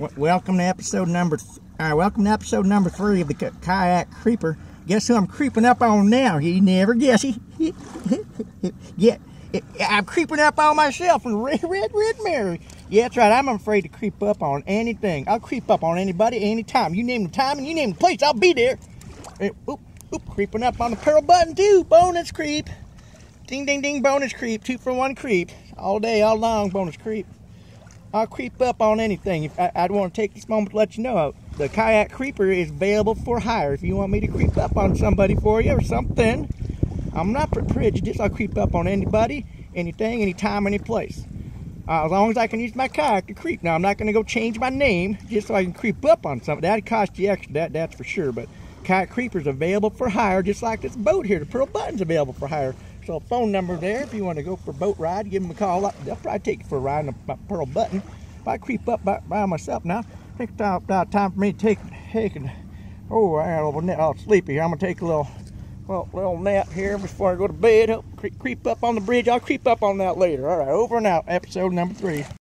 right, welcome to episode number. All right, welcome to episode number three of the kayak creeper. Guess who I'm creeping up on now? He never guess. Yeah, I'm creeping up on myself and red, red, red Mary. Yeah, that's right. I'm afraid to creep up on anything. I'll creep up on anybody anytime. You name the time and you name the place, I'll be there. Eh, Oop, oop, creeping up on the pearl button too. Bonus creep. Ding, ding, ding. Bonus creep. Two for one creep. All day, all long. Bonus creep. I'll creep up on anything. If I, I'd want to take this moment to let you know the kayak creeper is available for hire. If you want me to creep up on somebody for you or something, I'm not pre- prejudiced. I'll creep up on anybody, anything, anytime, any place. Uh, as long as I can use my kayak to creep. Now I'm not going to go change my name just so I can creep up on something. That'd cost you extra. That that's for sure. But kayak creeper's available for hire, just like this boat here. The Pearl Button's available for hire. So phone number there. If you want to go for a boat ride, give them a call. They'll probably take you for a ride in the Pearl Button. If I creep up by, by myself now, it's about time for me to take take an, oh I got a little sleepy here. I'm gonna take a little well, little nap here before I go to bed. Help cre- creep up on the bridge. I'll creep up on that later. All right, over and out. Episode number three.